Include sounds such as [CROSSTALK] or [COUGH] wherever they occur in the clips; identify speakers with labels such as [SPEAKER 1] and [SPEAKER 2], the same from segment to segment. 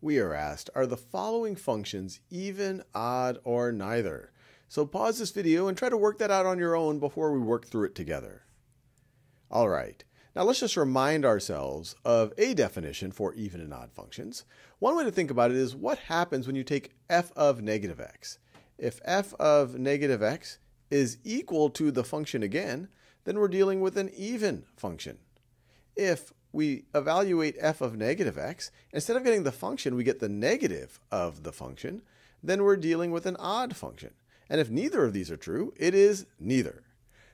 [SPEAKER 1] we are asked, are the following functions even, odd, or neither? So pause this video and try to work that out on your own before we work through it together. All right, now let's just remind ourselves of a definition for even and odd functions. One way to think about it is what happens when you take f of negative x. If f of negative x is equal to the function again, then we're dealing with an even function. If we evaluate f of negative x, instead of getting the function, we get the negative of the function, then we're dealing with an odd function. And if neither of these are true, it is neither.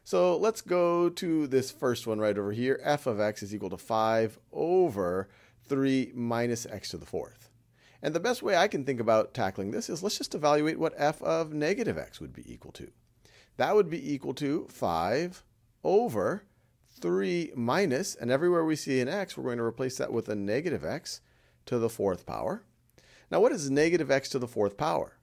[SPEAKER 1] So let's go to this first one right over here. f of x is equal to 5 over 3 minus x to the fourth. And the best way I can think about tackling this is let's just evaluate what f of negative x would be equal to. That would be equal to 5 over 3 minus, and everywhere we see an x, we're going to replace that with a negative x to the fourth power. Now, what is negative x to the fourth power?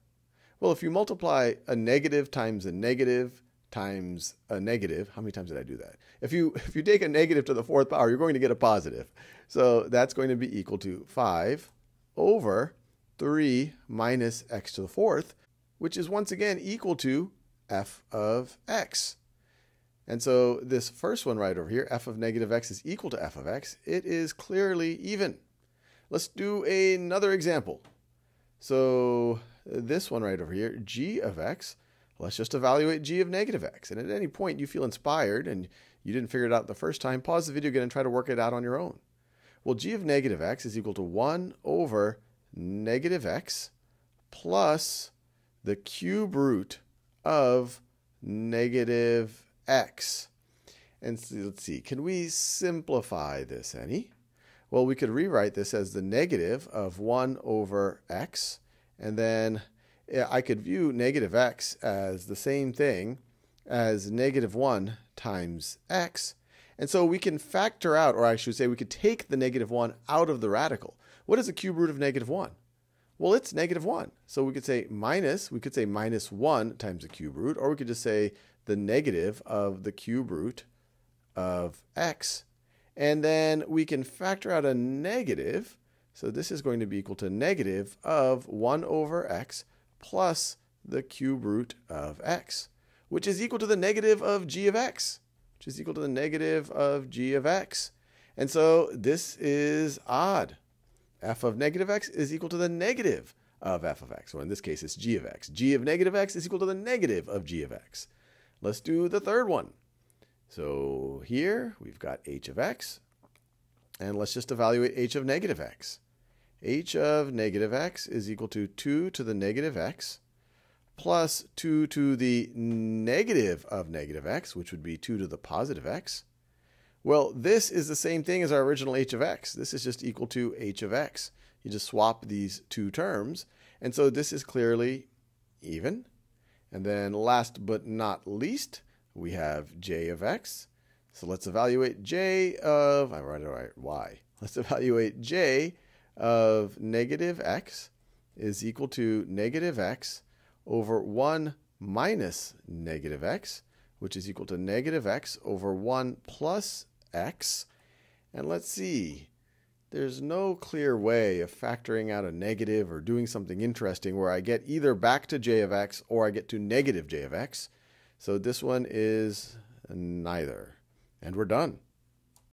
[SPEAKER 1] Well, if you multiply a negative times a negative times a negative, how many times did I do that? If you, [LAUGHS] if you take a negative to the fourth power, you're going to get a positive. So that's going to be equal to 5 over 3 minus x to the fourth, which is once again equal to f of x. And so this first one right over here, f of negative x is equal to f of x. It is clearly even. Let's do another example. So this one right over here, g of x, let's just evaluate g of negative x. And at any point you feel inspired and you didn't figure it out the first time, pause the video again and try to work it out on your own. Well, g of negative x is equal to 1 over negative x plus the cube root of negative x. And so let's see, can we simplify this any? Well, we could rewrite this as the negative of 1 over x, and then I could view negative x as the same thing as negative 1 times x. And so we can factor out, or I should say we could take the negative 1 out of the radical. What is the cube root of negative 1? Well, it's negative 1. So we could say minus, we could say minus 1 times the cube root, or we could just say the negative of the cube root of x. And then we can factor out a negative. So this is going to be equal to negative of 1 over x plus the cube root of x, which is equal to the negative of g of x, which is equal to the negative of g of x. And so this is odd. F of negative x is equal to the negative of f of x. Or in this case, it's g of x. g of negative x is equal to the negative of g of x. Let's do the third one. So here we've got h of x, and let's just evaluate h of negative x. h of negative x is equal to 2 to the negative x plus 2 to the negative of negative x, which would be 2 to the positive x. Well, this is the same thing as our original h of x. This is just equal to h of x. You just swap these two terms. And so this is clearly even. And then last but not least, we have j of x. So let's evaluate j of, I write it right, y. Let's [LAUGHS] evaluate j of negative x is equal to negative x over 1 minus negative x, which is equal to negative x over 1 plus x. And let's see, there's no clear way of factoring out a negative or doing something interesting where I get either back to j of x or I get to negative j of x. So this one is neither. And we're done.